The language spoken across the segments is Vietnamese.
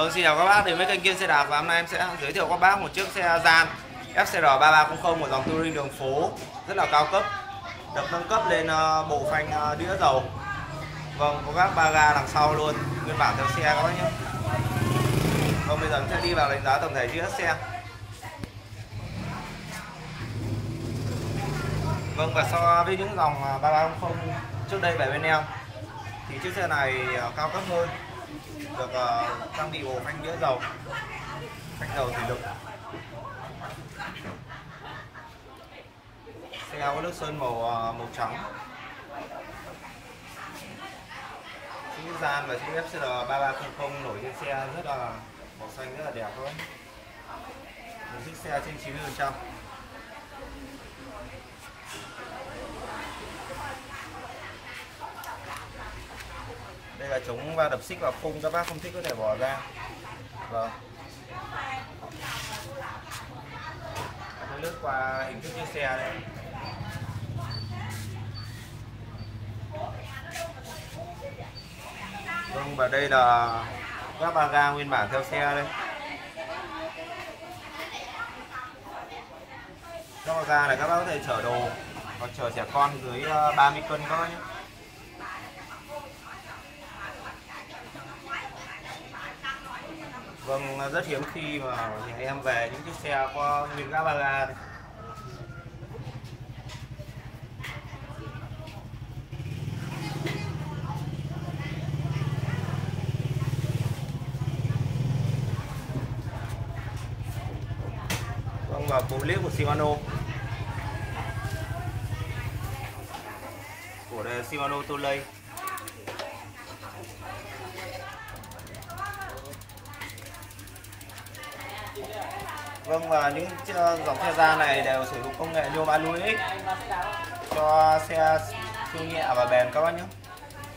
Vâng xin chào các bác. Đến với kênh Kiên xe đạp, và hôm nay em sẽ giới thiệu các bác một chiếc xe gian FCR 3300 một dòng touring đường phố rất là cao cấp, được nâng cấp lên ờ, bộ phanh ờ, đĩa dầu. Vâng có các ba ga đằng sau luôn, nguyên bản theo xe các bác nhé. Vâng bây giờ em sẽ đi vào đánh giá tổng thể chiếc xe. Vâng và so với những dòng ờ, 3300 trước đây về bên em, thì chiếc xe này cao cấp hơn được uh, trang bị bộ phanh đĩa dầu. Phanh dầu thủy lực. Xe có nước sơn màu uh, màu trắng. Chữ gian và chữ FCR 3300 nổi trên xe rất là màu xanh rất là đẹp thôi một chiếc xe trên 90 phần trăm. Đây là chống va đập xích vào khung, các bác không thích có thể bỏ ra. Vâng. Tôi lướt qua hình thức chiếc xe đây. Vâng và đây là các ba ga nguyên bản theo xe đây. Các ba ga này các bác có thể chở đồ hoặc chở trẻ con dưới ờ, 30 cân các bác nhé. Vâng, rất hiếm khi mà nhà em về những chiếc xe có nguyên gã ba ga này. Vâng, và cú clip của Shimano của Shimano Tolley Vâng và những ờ, dòng xe da này đều sử dụng công nghệ nhôm alloy X cho xe siêu nhẹ và bền các bác nhé.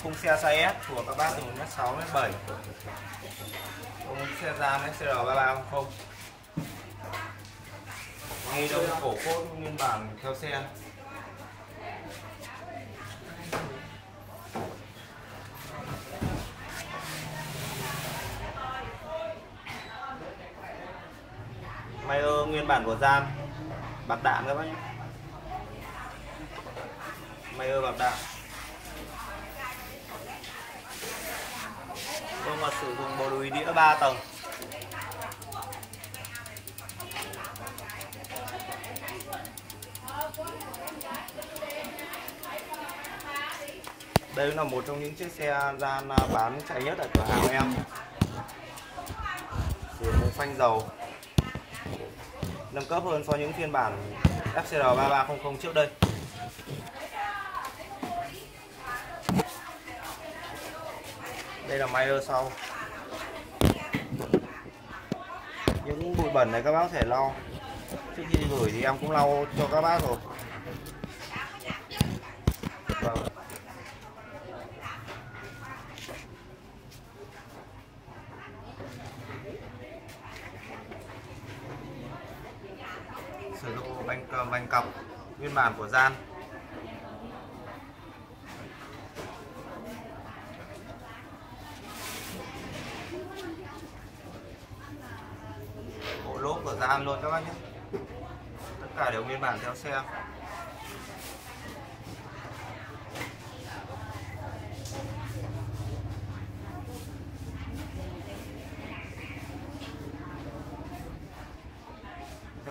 Khung xe size S của các bác từ 1m6 m7. Khung xe da SR 3300. Ngay đông cổ cốt nguyên bản theo xe. Mayer nguyên bản của gian bạc đạn các bác nhé Mayer bạc đạn. Vâng và sử dụng bộ đùi đĩa 3 tầng. Đây là một trong những chiếc xe gian bán chạy nhất ở cửa hàng em. Sử dụng phanh dầu nâng cấp hơn so với những phiên bản FCR 3300 trước đây. Đây là Mayer sau. Những bụi bẩn này các bác có thể lau. Trước khi gửi thì em cũng lau cho các bác rồi vâng. sử dụng Vâng, vành cọc nguyên bản của gian. Bộ lốp của gian luôn các bác nhé. Tất cả đều nguyên bản theo xe.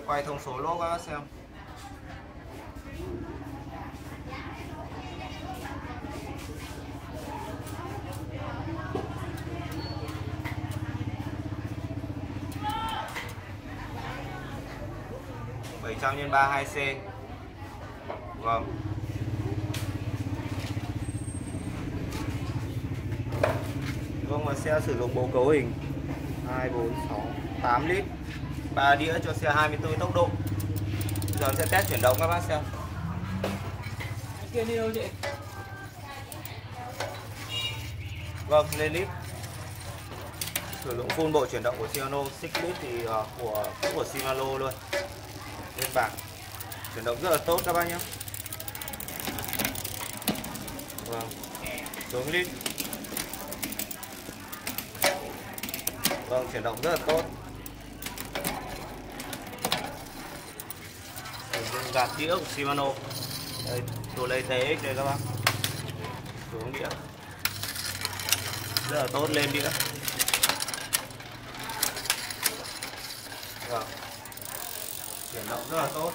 Quay thông số lốp các bác xem. Bảy trăm nhân ba hai c. Vâng. Vâng và xe sử dụng bộ cấu hình hai bốn sáu tám lít. 3 đĩa cho xe 24 tốc độ. Giờ sẽ test chuyển động các bác xem. Kia đi đâu chị? Vâng lên lít. Sử dụng full bộ chuyển động của Shimano 6 lít thì uh, của cũng của Shimano luôn lên bảng chuyển động rất là tốt các bác nhé vâng xuống lít Vâng, chuyển động rất là tốt. Gạt đĩa của Shimano. Đây, đồ lấy TX đây các bác. Xuống đĩa. Rất là tốt lên đĩa. Vâng. Chuyển động rất là tốt.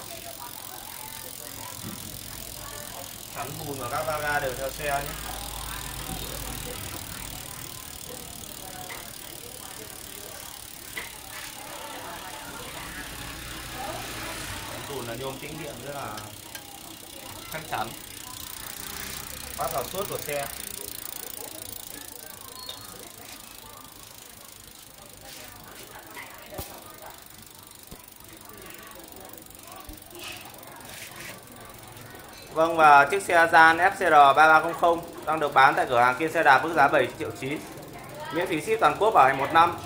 Chắn bùn và các va ga đều theo xe nhé. bùn là nhôm tĩnh điện rất là chắc chắn phát vào suốt của xe Vâng và chiếc xe Gian FCR 3300 đang được bán tại cửa hàng Kiên xe đạp với giá 7 triệu 9 miễn phí ship toàn quốc bảo hành 1 năm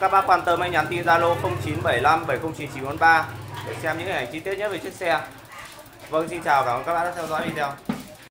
các bác quan tâm hãy nhắn tin Zalo 0975 709943 để xem những hình ảnh chi tiết nhất về chiếc xe. Vâng xin chào và cảm ơn các bác đã theo dõi video.